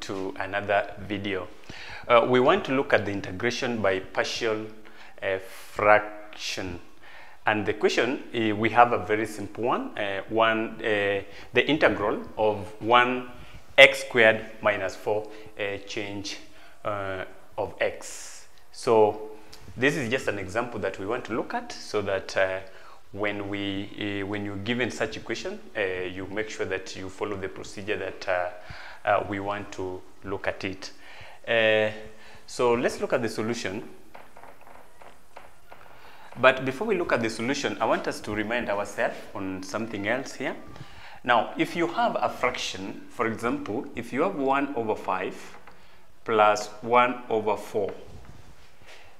to another video. Uh, we want to look at the integration by partial uh, fraction. And the question, uh, we have a very simple one, uh, one uh, the integral of 1 x squared minus 4 uh, change of x. So this is just an example that we want to look at so that when we uh, when you're given such equation, uh, you make sure that you follow the procedure that uh, uh, we want to look at it. Uh, so let's look at the solution. But before we look at the solution, I want us to remind ourselves on something else here. Now, if you have a fraction, for example, if you have 1 over 5 plus 1 over 4,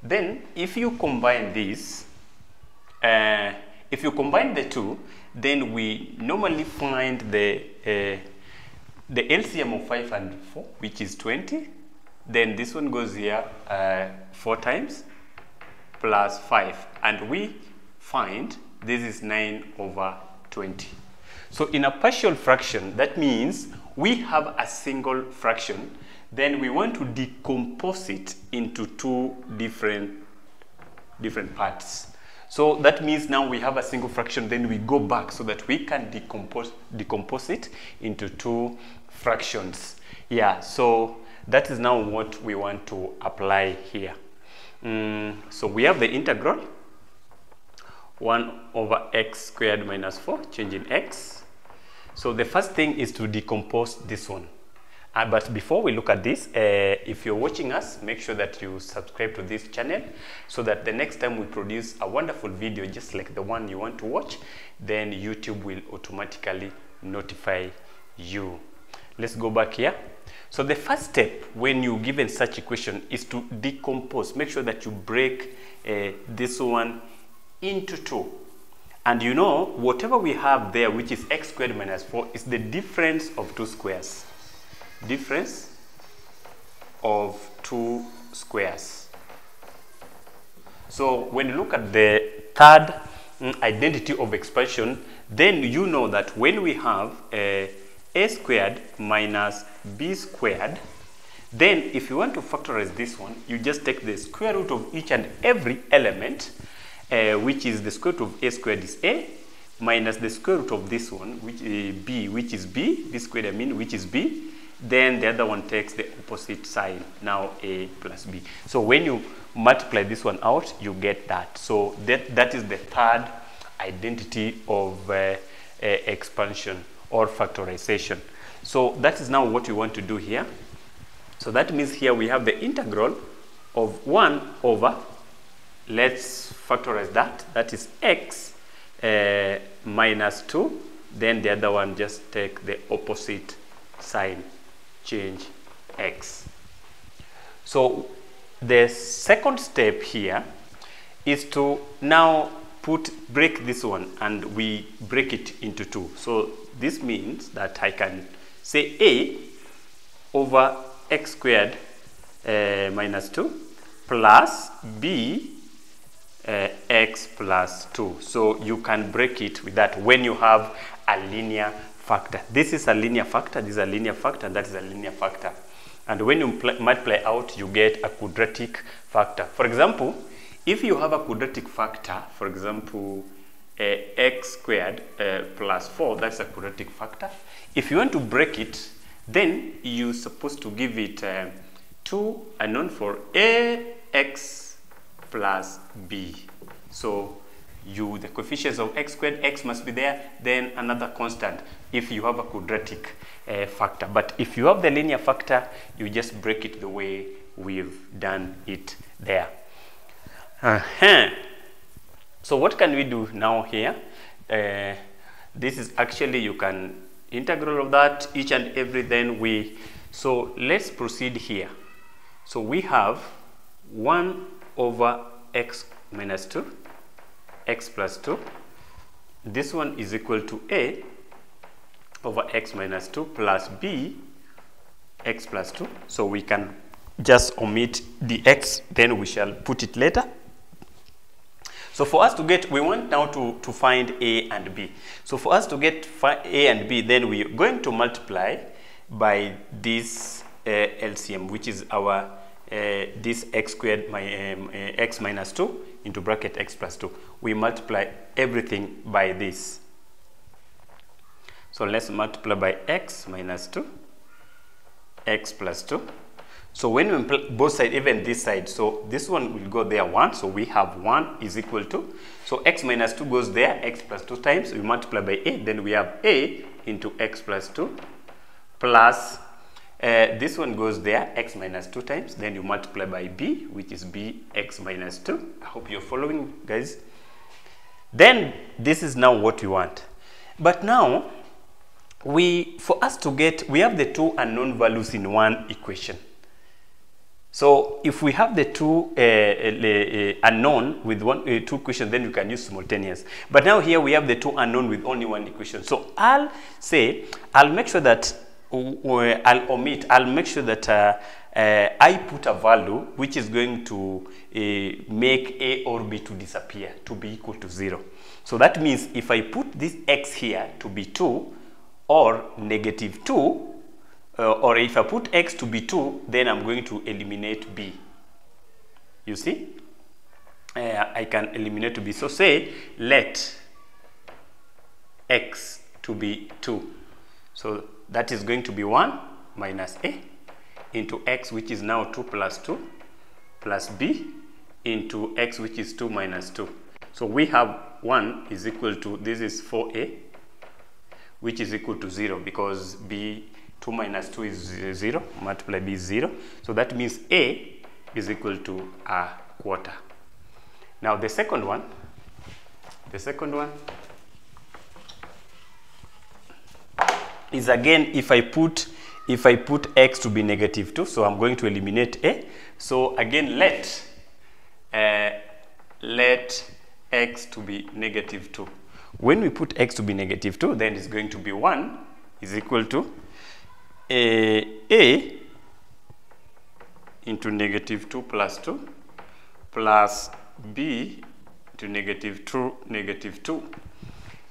then if you combine these, uh, if you combine the two, then we normally find the, uh, the LCM of 5 and 4, which is 20. Then this one goes here uh, 4 times plus 5. And we find this is 9 over 20. So in a partial fraction, that means we have a single fraction, then we want to decompose it into two different, different parts. So that means now we have a single fraction, then we go back so that we can decompose, decompose it into two fractions. Yeah, so that is now what we want to apply here. Mm, so we have the integral 1 over x squared minus 4, changing x. So the first thing is to decompose this one. Uh, but before we look at this, uh, if you're watching us, make sure that you subscribe to this channel so that the next time we produce a wonderful video just like the one you want to watch, then YouTube will automatically notify you. Let's go back here. So the first step when you're given such equation is to decompose. Make sure that you break uh, this one into two. And you know, whatever we have there, which is x squared minus 4, is the difference of two squares. Difference of two squares. So when you look at the third mm, identity of expansion, then you know that when we have a, a squared minus b squared, then if you want to factorize this one, you just take the square root of each and every element uh, which is the square root of a squared is a minus the square root of this one which uh, b which is b this squared I mean which is b then the other one takes the opposite sign now a plus b. So when you multiply this one out you get that. So that that is the third identity of uh, uh, expansion or factorization. So that is now what we want to do here. So that means here we have the integral of 1 over let's factorize that. That is x uh, minus 2. Then the other one, just take the opposite sign, change x. So the second step here is to now put break this one and we break it into two. So this means that I can say a over x squared uh, minus 2 plus b uh, x plus 2. So you can break it with that when you have a linear factor. This is a linear factor, this is a linear factor, that is a linear factor. And when you multiply out, you get a quadratic factor. For example, if you have a quadratic factor, for example, uh, x squared uh, plus 4, that's a quadratic factor. If you want to break it, then you're supposed to give it uh, 2 unknown for ax plus b. So you the coefficients of x squared, x must be there, then another constant if you have a quadratic uh, factor. But if you have the linear factor, you just break it the way we've done it there. Uh -huh. So what can we do now here? Uh, this is actually you can integral of that each and every then we so let's proceed here. So we have 1 over x minus 2, x plus 2. This one is equal to a over x minus 2 plus b, x plus 2. So we can just omit the x, then we shall put it later. So for us to get, we want now to, to find a and b. So for us to get a and b, then we're going to multiply by this uh, LCM, which is our uh, this x squared my, um, uh, x minus 2 into bracket x plus 2. We multiply everything by this. So let's multiply by x minus 2, x plus 2. So when we both sides, even this side, so this one will go there 1, so we have 1 is equal to, so x minus 2 goes there, x plus 2 times, we multiply by a, then we have a into x plus 2 plus uh, this one goes there, x minus 2 times, then you multiply by b, which is b x minus 2. I hope you're following, guys. Then this is now what we want. But now, we for us to get, we have the two unknown values in one equation. So if we have the two uh, uh, unknown with one uh, two equations, then we can use simultaneous. But now here we have the two unknown with only one equation. So I'll say, I'll make sure that I'll omit, I'll make sure that uh, uh, I put a value which is going to uh, make A or B to disappear, to be equal to 0. So that means if I put this x here to be 2 or negative 2, uh, or if I put x to be 2, then I'm going to eliminate b. You see? Uh, I can eliminate b. So say let x to be 2. So that is going to be 1 minus a into x which is now 2 plus 2 plus b into x which is 2 minus 2. So we have 1 is equal to, this is 4a, which is equal to 0 because b 2 minus 2 is 0, multiply b is 0. So that means a is equal to a quarter. Now the second one, the second one is again if I put if I put x to be negative 2, so I'm going to eliminate a. So again let uh, let x to be negative 2. When we put x to be negative 2, then it's going to be 1 is equal to a, a into negative 2 plus 2 plus b to negative 2 negative 2.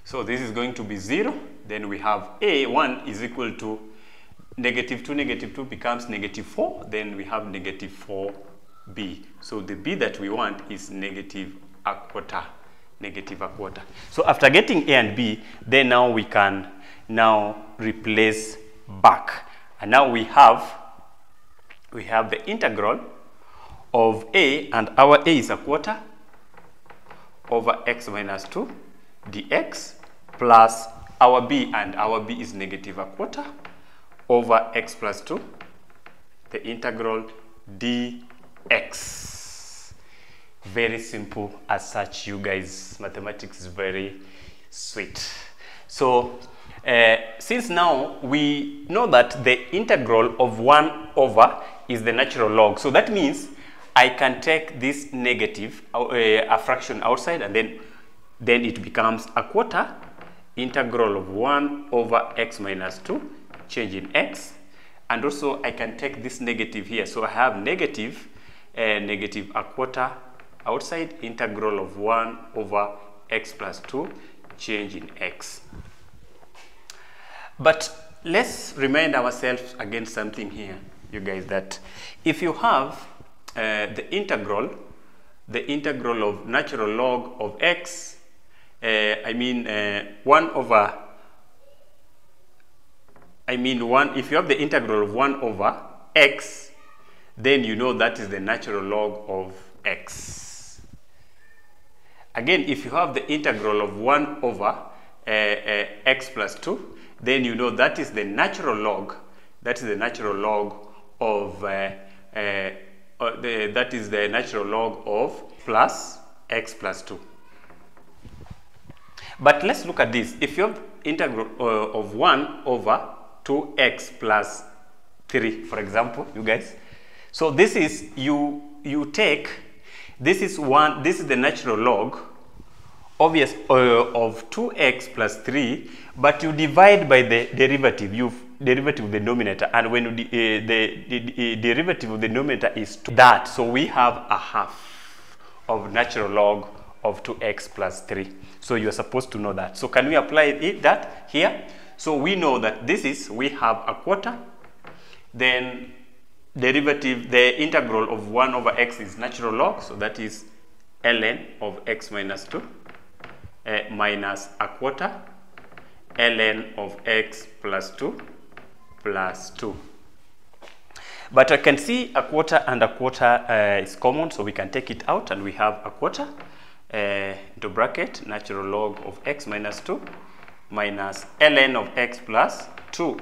So this is going to be 0. Then we have a1 is equal to negative 2 negative 2 becomes negative 4. Then we have negative 4b. So the b that we want is negative a quarter negative a quarter. So after getting a and b, then now we can now replace back. And now we have we have the integral of a and our a is a quarter over x minus 2 dx plus our b and our b is negative a quarter over x plus 2 the integral dx very simple as such you guys. Mathematics is very sweet. So uh, since now we know that the integral of 1 over is the natural log so that means I can take this negative uh, a fraction outside and then then it becomes a quarter integral of 1 over x minus 2 change in x. And also I can take this negative here. So I have negative uh, negative a quarter outside integral of 1 over x plus 2 change in x. But let's remind ourselves again something here you guys that if you have uh, the integral the integral of natural log of x I mean uh, 1 over I mean 1 if you have the integral of 1 over x then you know that is the natural log of x. Again if you have the integral of 1 over uh, uh, x plus 2 then you know that is the natural log that is the natural log of uh, uh, the, that is the natural log of plus x plus 2 but let's look at this. If you have integral uh, of 1 over 2x plus 3 for example you guys. So this is you you take this is one this is the natural log obvious uh, of 2x plus 3 but you divide by the derivative. You derivative of the denominator. And when uh, the, the, the, derivative of the denominator is that so we have a half of natural log of 2x plus 3 so you are supposed to know that. So can we apply it that here? So we know that this is we have a quarter then derivative, the integral of 1 over x is natural log, so that is ln of x minus 2 uh, minus a quarter ln of x plus 2 plus 2. But I can see a quarter and a quarter uh, is common, so we can take it out and we have a quarter uh, into bracket natural log of x minus 2 minus ln of x plus 2.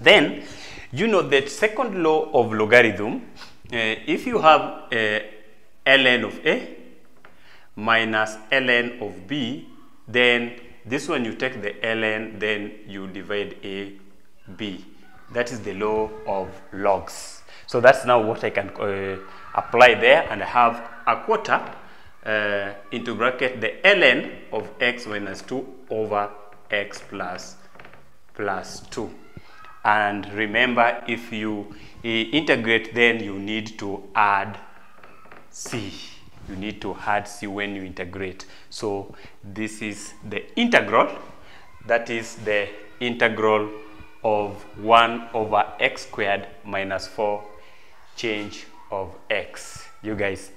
Then, you know the second law of logarithm, uh, if you have uh, ln of a minus ln of b, then this one you take the ln, then you divide a b. That is the law of logs. So that's now what I can uh, apply there and I have a quarter uh, into bracket the ln of x minus 2 over x plus plus 2. And remember, if you uh, integrate, then you need to add c. You need to add c when you integrate. So this is the integral. That is the integral of 1 over x squared minus 4 change of x. You guys,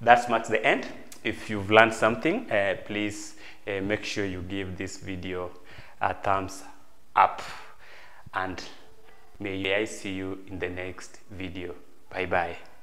that marks the end. If you've learned something, uh, please uh, make sure you give this video a thumbs up. And may I see you in the next video. Bye-bye.